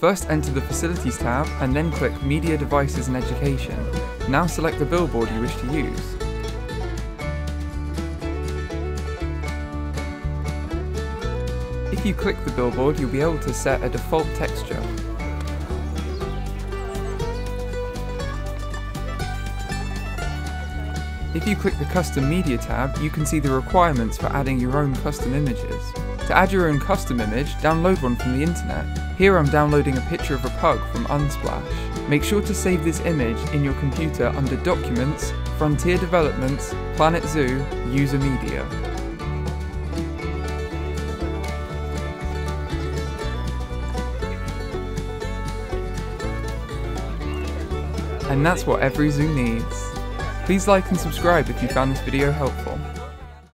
First enter the Facilities tab and then click Media Devices and Education. Now select the billboard you wish to use. If you click the billboard, you'll be able to set a default texture. If you click the Custom Media tab, you can see the requirements for adding your own custom images. To add your own custom image, download one from the internet. Here I'm downloading a picture of a pug from Unsplash. Make sure to save this image in your computer under Documents, Frontier Developments, Planet Zoo, User Media. And that's what every zoo needs. Please like and subscribe if you found this video helpful.